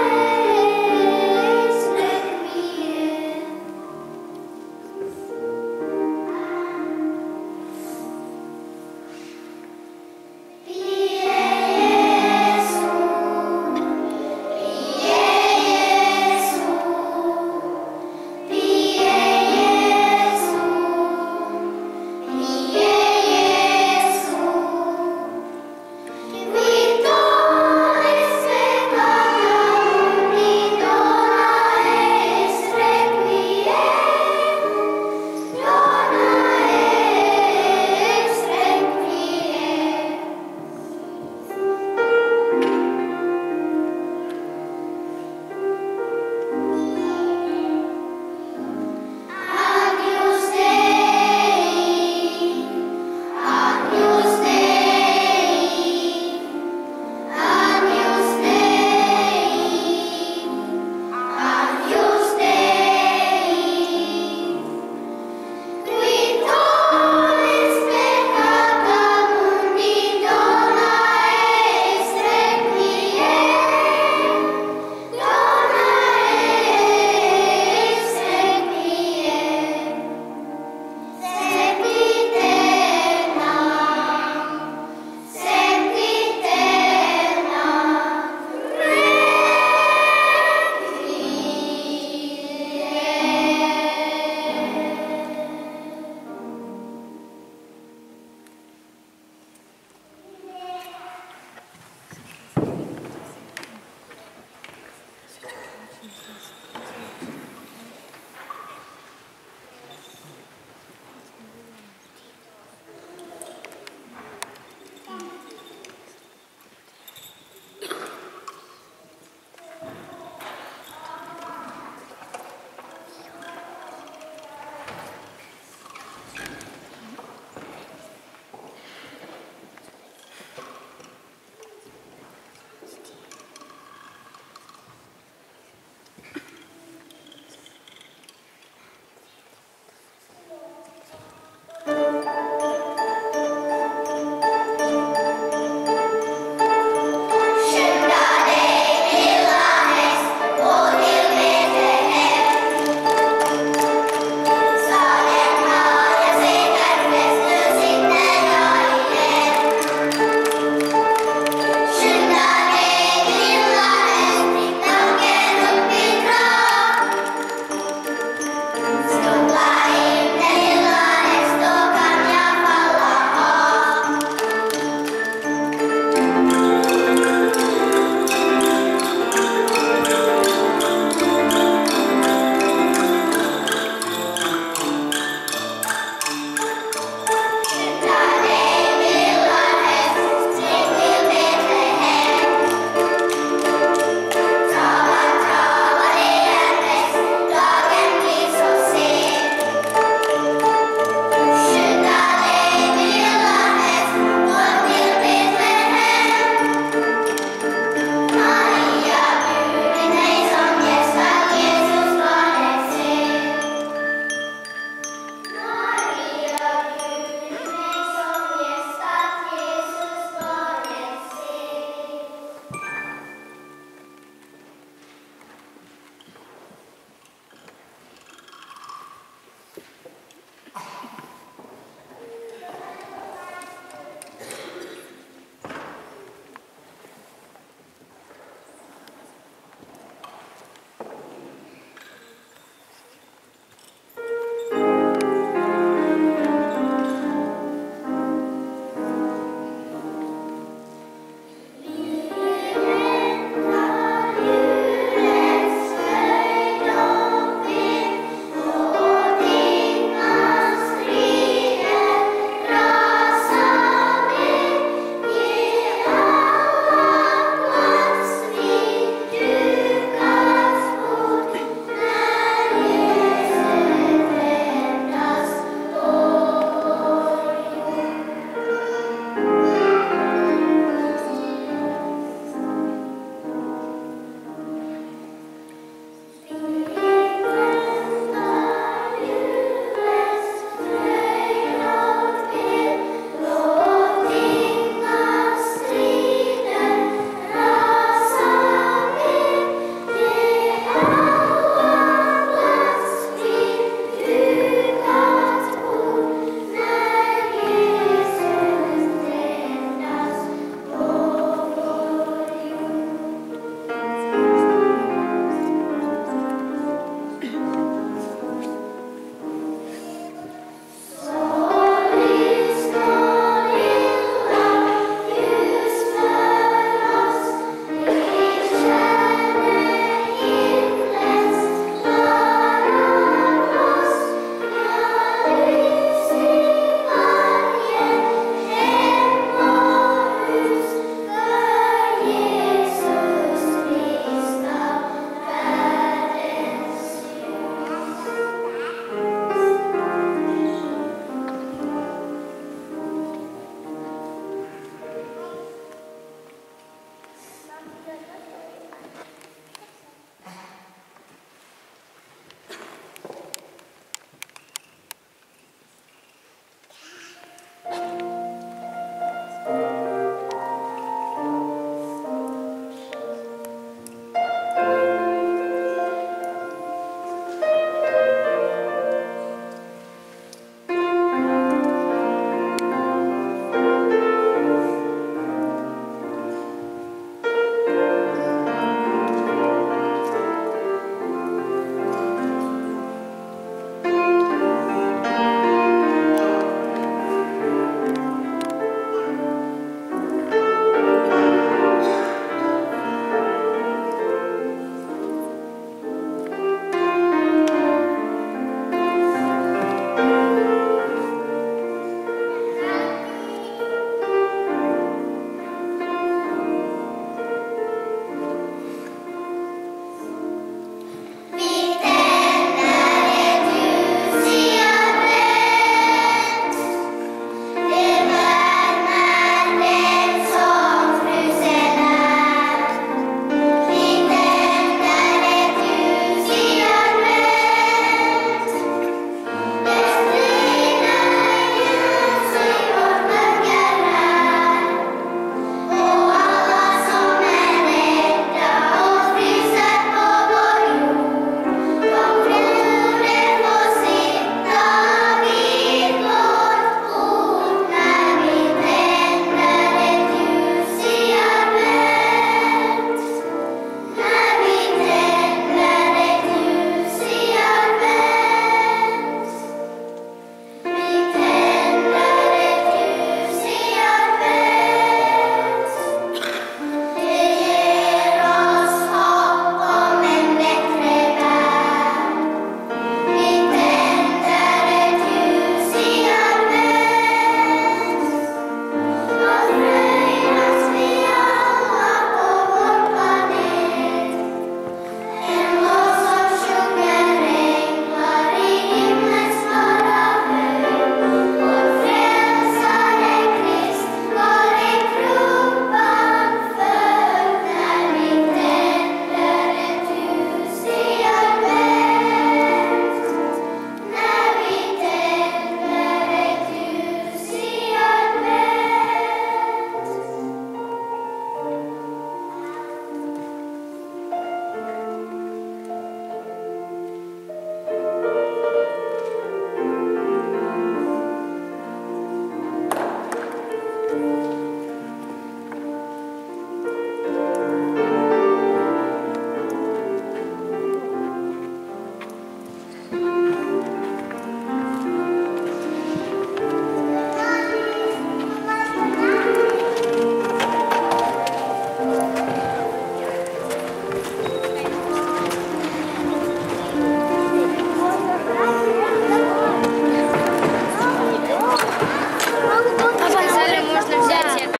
yeah.